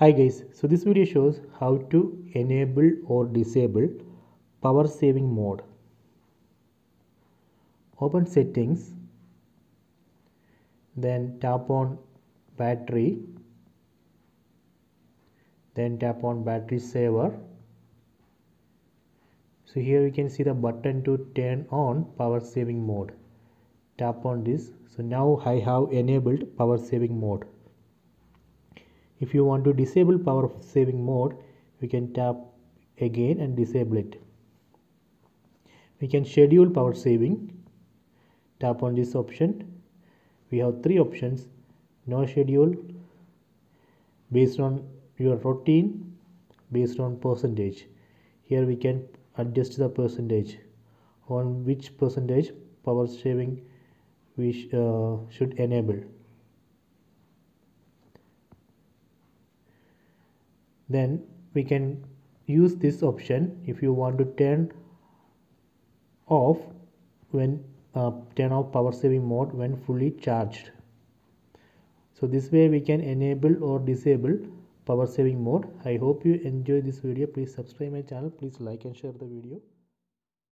Hi guys, so this video shows how to enable or disable power saving mode. Open settings, then tap on battery, then tap on battery saver. So here you can see the button to turn on power saving mode. Tap on this. So now I have enabled power saving mode if you want to disable power saving mode we can tap again and disable it. We can schedule power saving. Tap on this option. We have three options. No schedule. Based on your routine based on percentage. Here we can adjust the percentage. On which percentage power saving we sh uh, should enable then we can use this option if you want to turn off when uh, turn off power saving mode when fully charged. So this way we can enable or disable power saving mode. I hope you enjoy this video. Please subscribe my channel. Please like and share the video